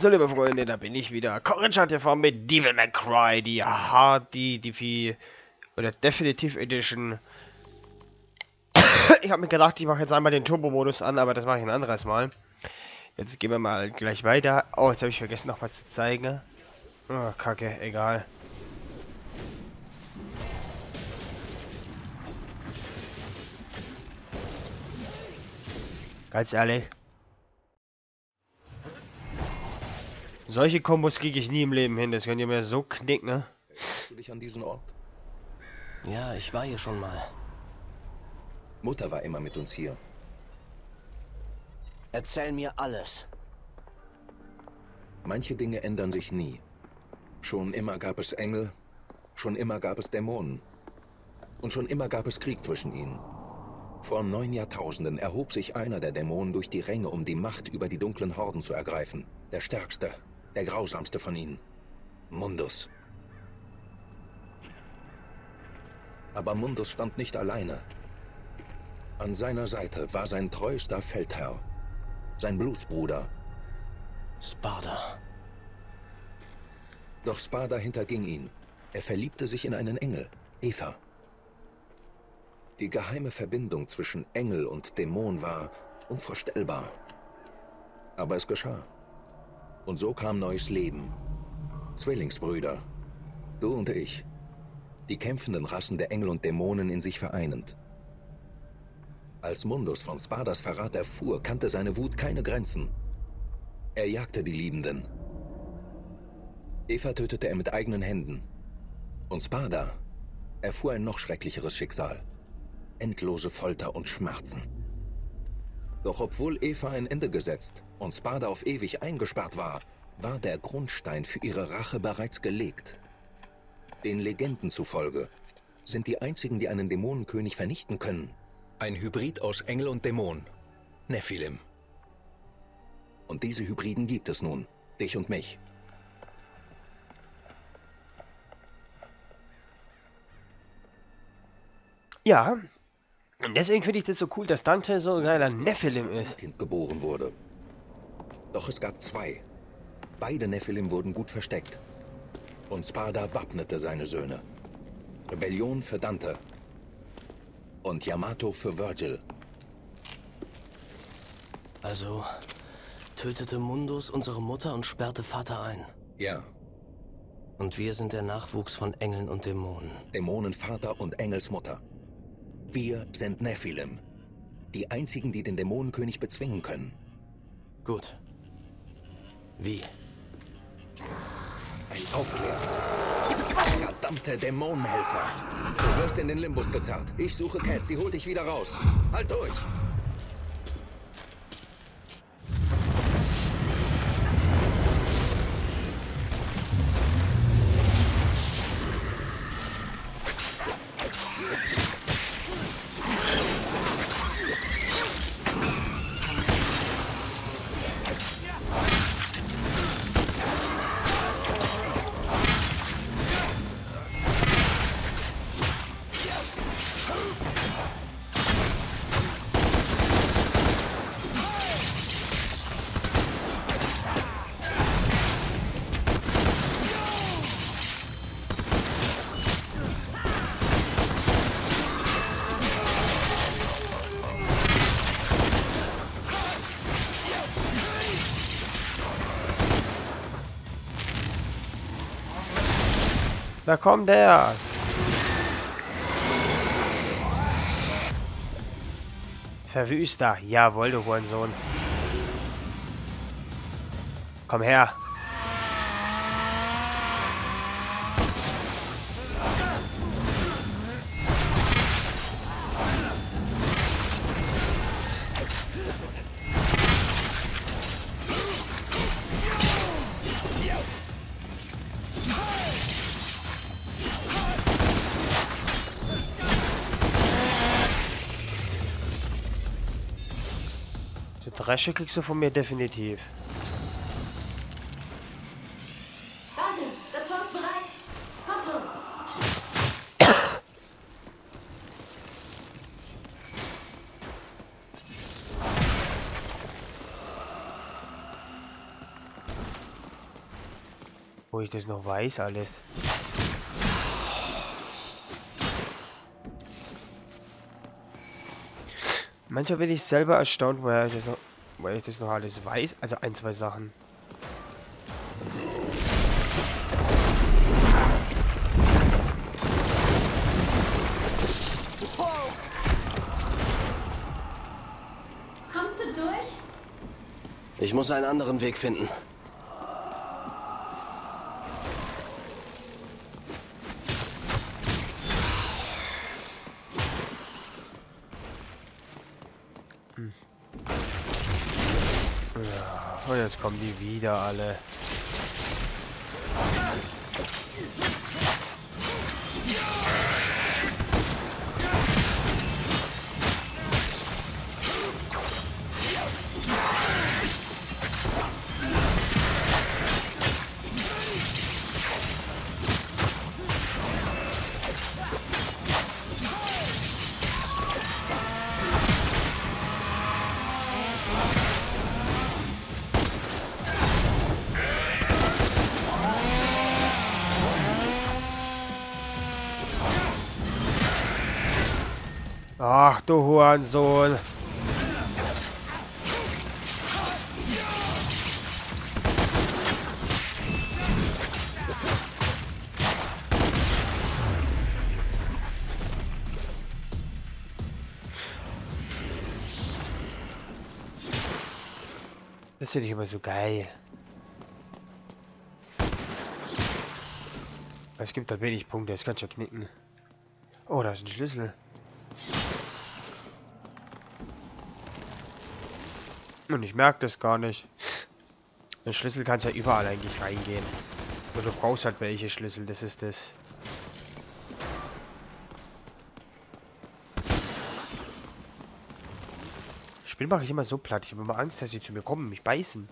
So, liebe Freunde, da bin ich wieder. Corinne TV mit Devil May Cry, die die, oder Definitive Edition. ich habe mir gedacht, ich mache jetzt einmal den Turbo-Modus an, aber das mache ich ein anderes Mal. Jetzt gehen wir mal gleich weiter. Oh, jetzt habe ich vergessen, noch was zu zeigen. Oh, kacke, egal. Ganz ehrlich. Solche Kombos kriege ich nie im Leben hin. Das könnt ihr mir so knicken, ne? Erinnerst du dich an diesen Ort? Ja, ich war hier schon mal. Mutter war immer mit uns hier. Erzähl mir alles. Manche Dinge ändern sich nie. Schon immer gab es Engel, schon immer gab es Dämonen. Und schon immer gab es Krieg zwischen ihnen. Vor neun Jahrtausenden erhob sich einer der Dämonen durch die Ränge, um die Macht über die dunklen Horden zu ergreifen. Der stärkste, der grausamste von ihnen. Mundus. Aber Mundus stand nicht alleine. An seiner Seite war sein treuester Feldherr, sein Blutsbruder. Sparda. Doch Sparda hinterging ihn. Er verliebte sich in einen Engel, Eva. Die geheime Verbindung zwischen Engel und Dämon war unvorstellbar. Aber es geschah. Und so kam neues Leben. Zwillingsbrüder. Du und ich. Die kämpfenden Rassen der Engel und Dämonen in sich vereinend. Als Mundus von Spardas Verrat erfuhr, kannte seine Wut keine Grenzen. Er jagte die Liebenden. Eva tötete er mit eigenen Händen. Und Sparda erfuhr ein noch schrecklicheres Schicksal. Endlose Folter und Schmerzen. Doch obwohl Eva ein Ende gesetzt und Sparda auf ewig eingesperrt war, war der Grundstein für ihre Rache bereits gelegt. Den Legenden zufolge sind die einzigen, die einen Dämonenkönig vernichten können, ein Hybrid aus Engel und Dämon, Nephilim. Und diese Hybriden gibt es nun, dich und mich. Ja. Und deswegen finde ich das so cool, dass Dante so ein geiler Nephilim ist. Kind geboren wurde. Doch es gab zwei. Beide Nephilim wurden gut versteckt. Und Sparda wappnete seine Söhne. Rebellion für Dante. Und Yamato für Virgil. Also tötete Mundus unsere Mutter und sperrte Vater ein. Ja, Und wir sind der Nachwuchs von Engeln und Dämonen. Dämonenvater und Engelsmutter. Wir sind Nephilim. Die einzigen, die den Dämonenkönig bezwingen können. Gut. Wie? Ein Aufklärer. Verdammte Dämonenhelfer. Du wirst in den Limbus gezerrt. Ich suche Cat. Sie holt dich wieder raus. Halt durch. Da kommt der. Verwüster. Jawohl, du Hurensohn. Komm her. Die Dresche kriegst du von mir definitiv. Warte, das Tor ist bereit. Komm schon. Wo ich das noch weiß alles. Manchmal bin ich selber erstaunt, woher ich das noch, woher ich das noch alles weiß. Also ein, zwei Sachen. Kommst du durch? Ich muss einen anderen Weg finden. Und jetzt kommen die wieder alle. Hurensohn. Das finde ich immer so geil. Es gibt halt wenig Punkte, das kannst du ja knicken. Oh, da ist ein Schlüssel. Und ich merke das gar nicht. Den Schlüssel kannst ja überall eigentlich reingehen. Nur du brauchst halt welche Schlüssel, das ist das. Spiel mache ich immer so platt. Ich habe immer Angst, dass sie zu mir kommen und mich beißen.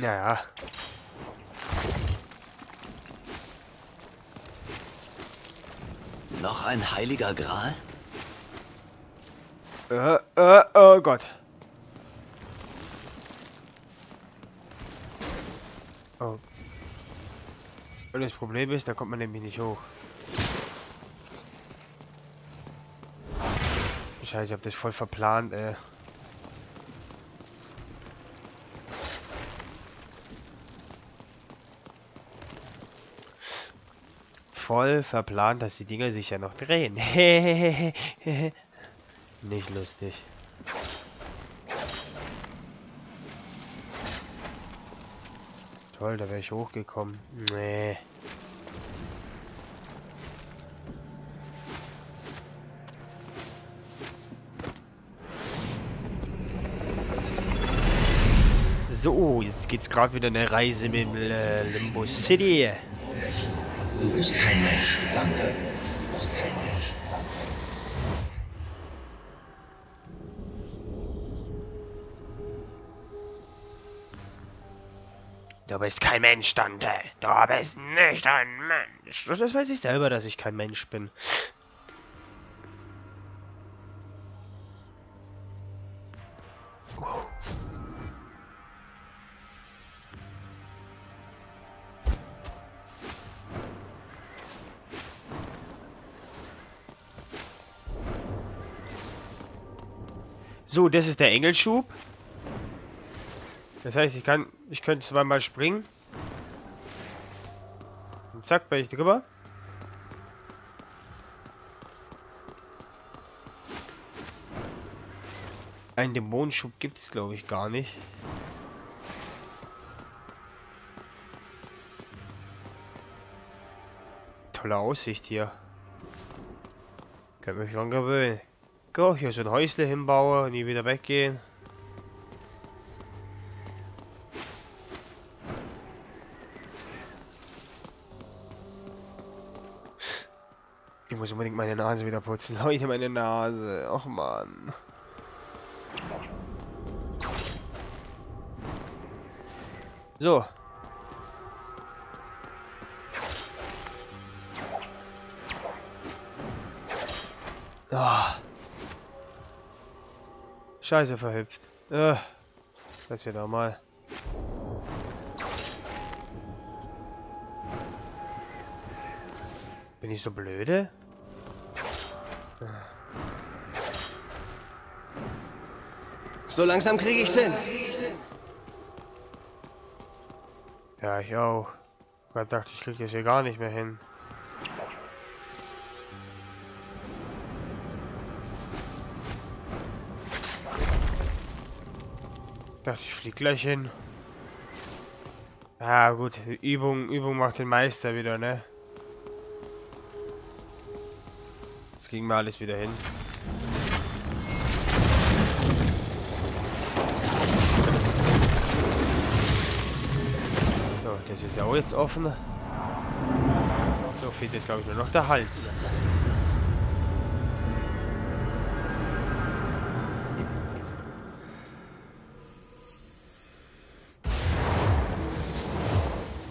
Naja. Noch ein heiliger Gral? Äh, äh, oh Gott. Oh. Und das Problem ist, da kommt man nämlich nicht hoch. Scheiße, ich hab das voll verplant, ey. Voll verplant, dass die Dinger sich ja noch drehen. Nicht lustig. Toll, da wäre ich hochgekommen. Nee. So, jetzt geht's gerade wieder eine Reise mit äh, Limbo City. Du bist kein Mensch, danke. Du bist kein Mensch. Du bist kein Mensch, Tante. Du bist nicht ein Mensch. Das weiß ich selber, dass ich kein Mensch bin. So, das ist der Engelschub. Das heißt, ich kann, ich könnte zweimal springen. Und zack, bin ich drüber. Ein Dämonenschub gibt es, glaube ich, gar nicht. Tolle Aussicht hier. Könnte mich dran gewöhnen. Go, hier so ein Häusle hinbauen, nie wieder weggehen. Ich muss unbedingt meine Nase wieder putzen. Leute, meine Nase. Och man. So. Ah. Scheiße verhüpft. Äh. Das hier normal. Bin ich so blöde? So langsam kriege ich's hin. Ja, ich auch. Gott dachte, ich krieg das hier gar nicht mehr hin. Dachte, ich flieg gleich hin. Ja gut, Übung, Übung macht den Meister wieder, ne? Das ging mir alles wieder hin. So, das ist ja auch jetzt offen. So fehlt jetzt glaube ich nur noch der Hals.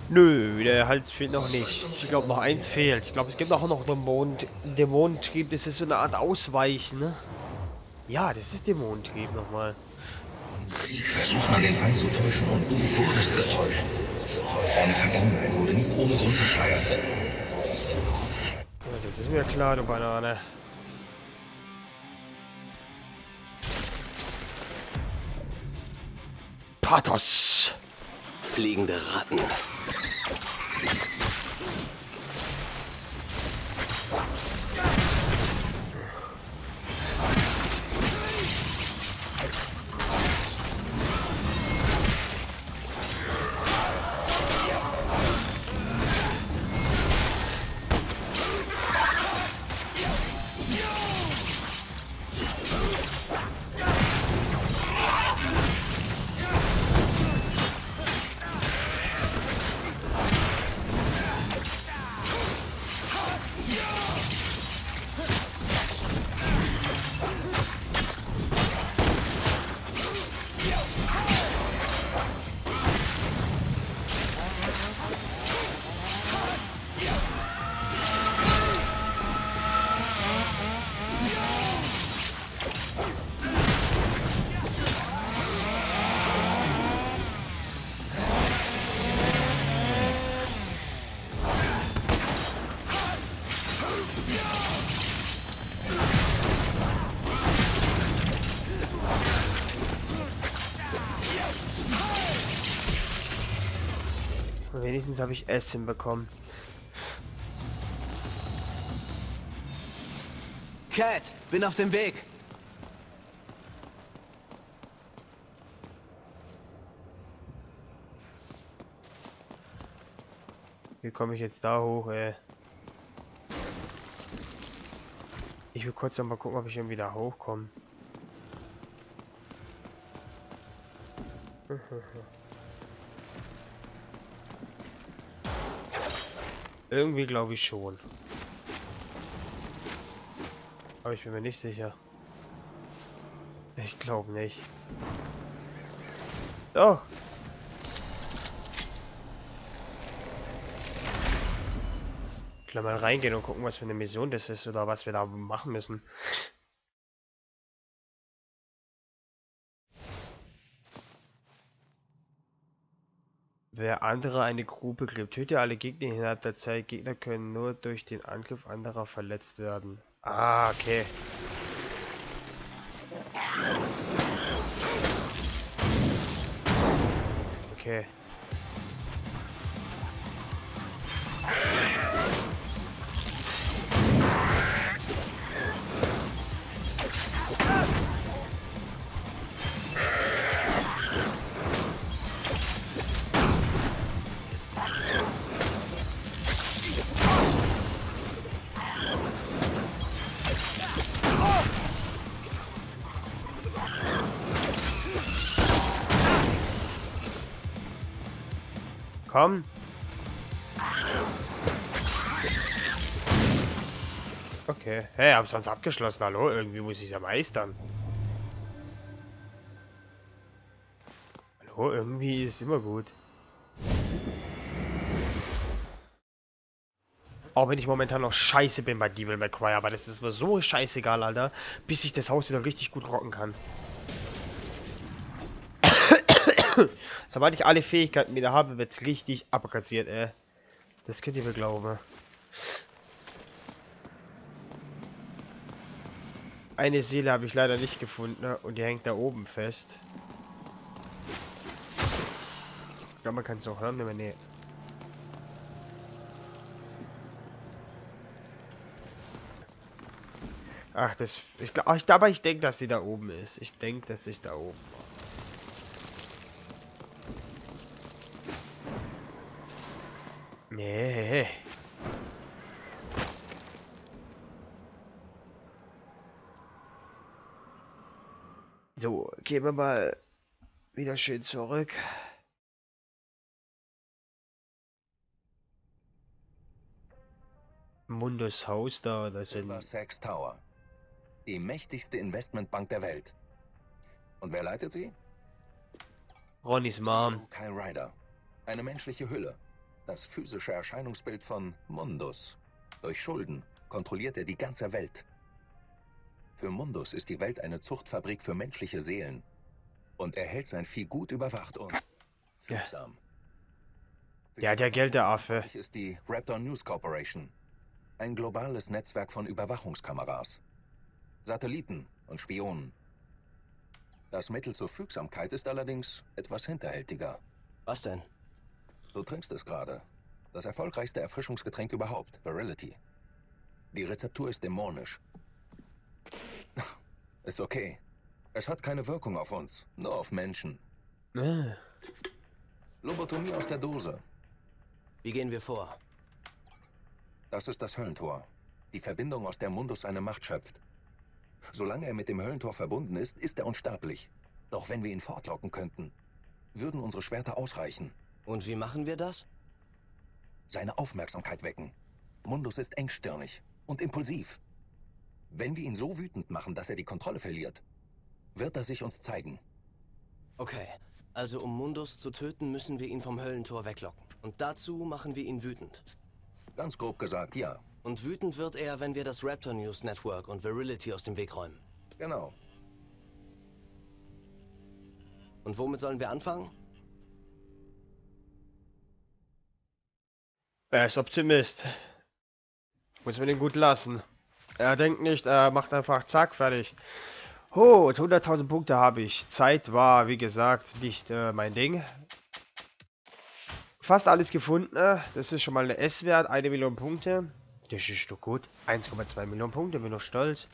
Nö, der Hals fehlt noch nicht. Ich glaube noch eins fehlt. Ich glaube es gibt auch noch Dämon Dämonentrieb. Das ist so eine Art Ausweichen, ne? Ja, das ist Dämonentrieb nochmal. Versucht man den Feind zu täuschen und du wurdest getäuscht. Deine Vergangenheit wurde nicht ohne Grund verschleiert. Ja, das ist mir klar, du Banane. Pathos! Fliegende Ratten. Habe ich Essen bekommen. Cat, bin auf dem Weg. Wie komme ich jetzt da hoch, ey? Ich will kurz noch mal gucken, ob ich irgendwie da hochkomme. Irgendwie glaube ich schon. Aber ich bin mir nicht sicher. Ich glaube nicht. Doch. Ich will mal reingehen und gucken, was für eine Mission das ist oder was wir da machen müssen. Wer andere eine Grube gräbt, töte alle Gegner innerhalb der Zeit. Gegner können nur durch den Angriff anderer verletzt werden. Ah, okay. Okay. Komm. Okay. Hey, hab's sonst abgeschlossen. Hallo? Irgendwie muss ich ja meistern. Hallo? Irgendwie ist immer gut. Auch wenn ich momentan noch scheiße bin bei Devil May aber das ist mir so scheißegal, Alter, bis ich das Haus wieder richtig gut rocken kann. Sobald ich alle Fähigkeiten wieder habe, wird richtig abkassiert, ey. Das könnt ihr mir glauben. Eine Seele habe ich leider nicht gefunden ne? und die hängt da oben fest. Ich glaube, man kann es auch hören, aber nee. Ach, das. Ich glaube, aber ich denke, dass sie da oben ist. Ich denke, dass ich da oben war. Nee. So, gehen wir mal wieder schön zurück. Mundus Haus da, das sind... Sachs Tower. Die mächtigste Investmentbank der Welt. Und wer leitet sie? Ronnys Mom. Kyle Ryder. Eine menschliche Hülle. Das physische Erscheinungsbild von Mundus. Durch Schulden kontrolliert er die ganze Welt. Für Mundus ist die Welt eine Zuchtfabrik für menschliche Seelen. Und er hält sein Vieh gut überwacht und fügsam. Für Ja, der Geld, der Affe. ist die Raptor News Corporation. Ein globales Netzwerk von Überwachungskameras. Satelliten und Spionen. Das Mittel zur Fügsamkeit ist allerdings etwas hinterhältiger. Was denn? Du trinkst es gerade. Das erfolgreichste Erfrischungsgetränk überhaupt, Virility. Die Rezeptur ist dämonisch. Ist okay. Es hat keine Wirkung auf uns, nur auf Menschen. Ah. Lobotomie aus der Dose. Wie gehen wir vor? Das ist das Höllentor. Die Verbindung, aus der Mundus seine Macht schöpft. Solange er mit dem Höllentor verbunden ist, ist er unsterblich. Doch wenn wir ihn fortlocken könnten, würden unsere Schwerter ausreichen. Und wie machen wir das? Seine Aufmerksamkeit wecken. Mundus ist engstirnig und impulsiv. Wenn wir ihn so wütend machen, dass er die Kontrolle verliert, wird er sich uns zeigen. Okay, also um Mundus zu töten, müssen wir ihn vom Höllentor weglocken. Und dazu machen wir ihn wütend. Ganz grob gesagt, ja. Und wütend wird er, wenn wir das Raptor News Network und Virility aus dem Weg räumen. Genau. Und womit sollen wir anfangen? Er ist Optimist. Muss man ihn gut lassen. Er denkt nicht, er macht einfach zack, fertig. Oh, 100.000 Punkte habe ich. Zeit war, wie gesagt, nicht äh, mein Ding. Fast alles gefunden. Das ist schon mal eine S-Wert, eine Million Punkte. Das ist doch gut. 1,2 Millionen Punkte, bin noch stolz.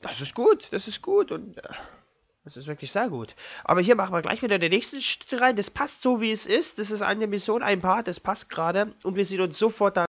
Das ist gut, das ist gut und äh, das ist wirklich sehr gut. Aber hier machen wir gleich wieder den nächsten Schritt rein. Das passt so, wie es ist. Das ist eine Mission, ein Part, das passt gerade. Und wir sehen uns sofort dann.